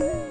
you.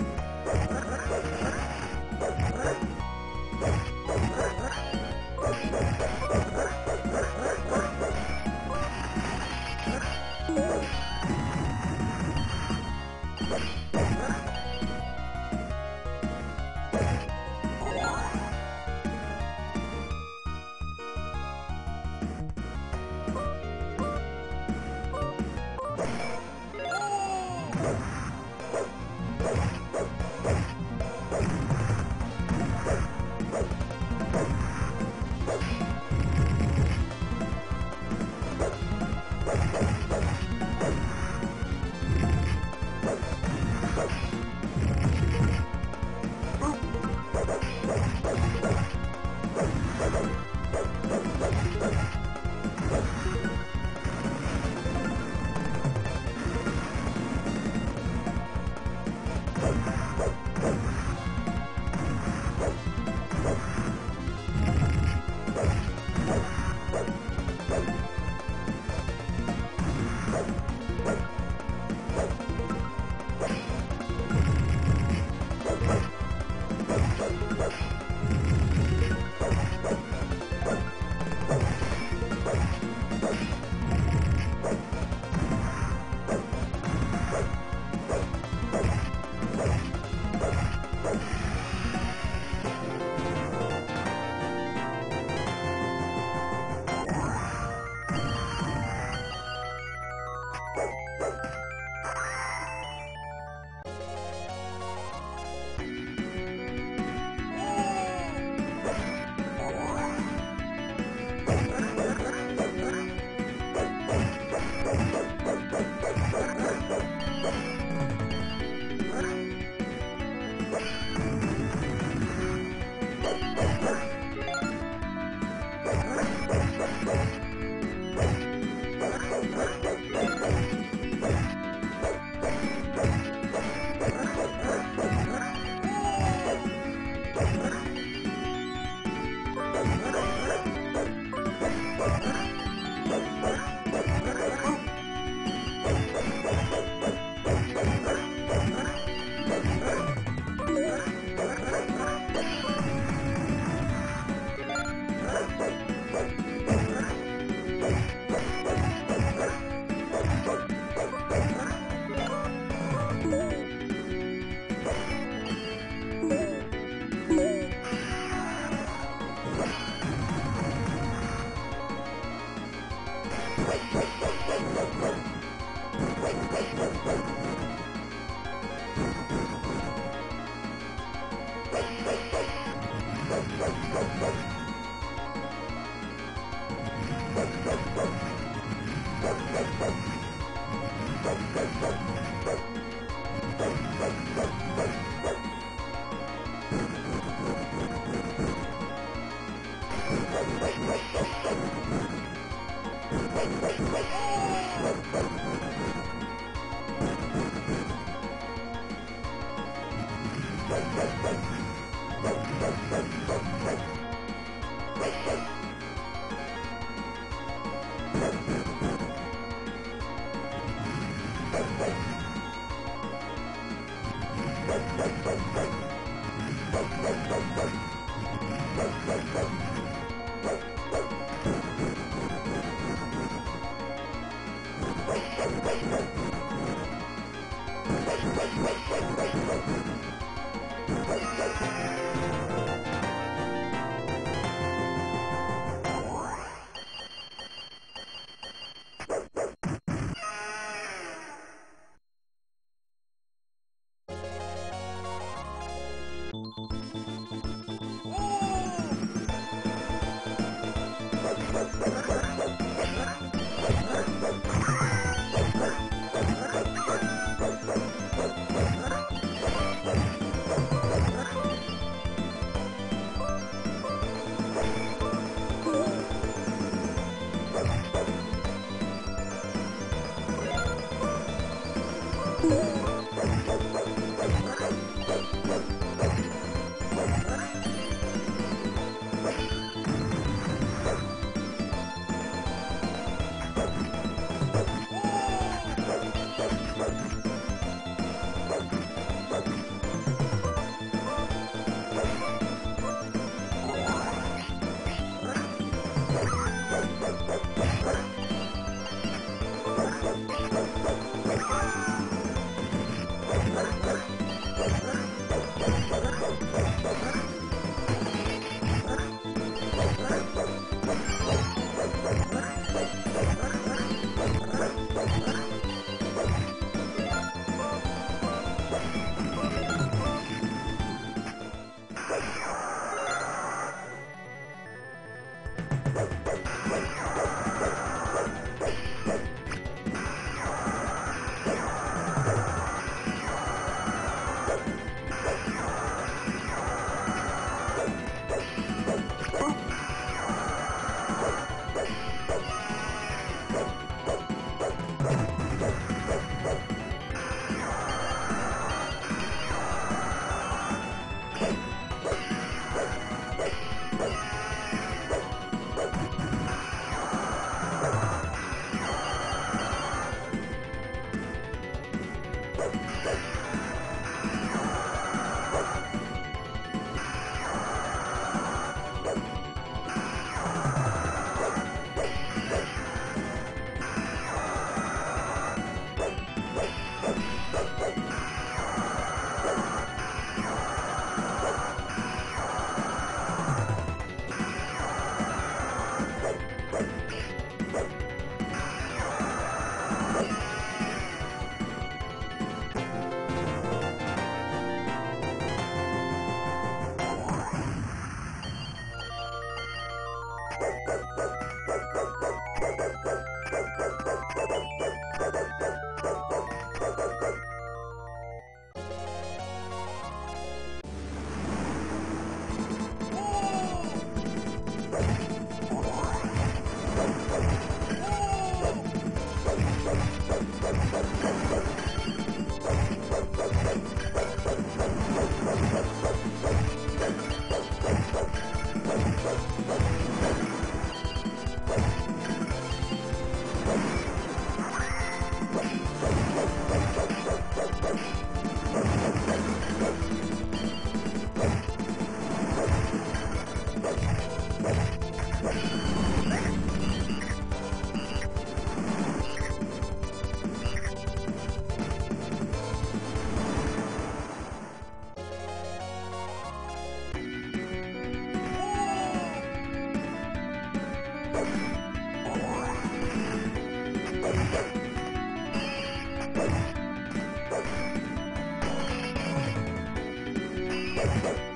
You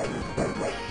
Wait, wait, wait.